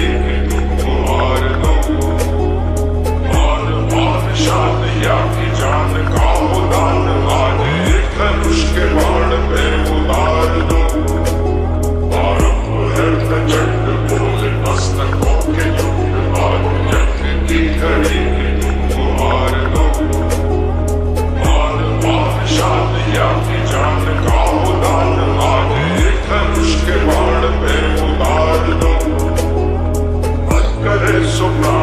Yeah. So más.